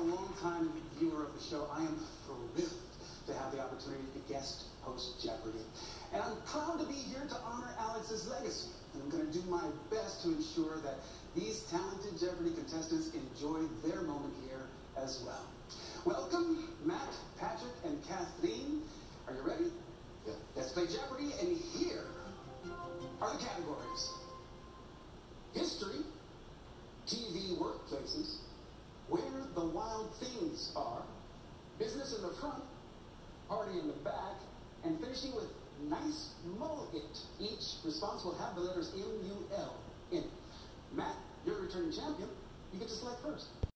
a long-time viewer of the show, I am thrilled to have the opportunity to guest host Jeopardy. And I'm proud to be here to honor Alex's legacy. And I'm going to do my best to ensure that these talented Jeopardy contestants enjoy their moment here as well. Welcome, Matt, Patrick, and Kathleen. Are you ready? Yeah. Let's play Jeopardy, and here are the categories. History, TV workplaces, where the wild things are, business in the front, party in the back, and finishing with nice mullet. Each response will have the letters M-U-L in it. Matt, you're a returning champion. You get to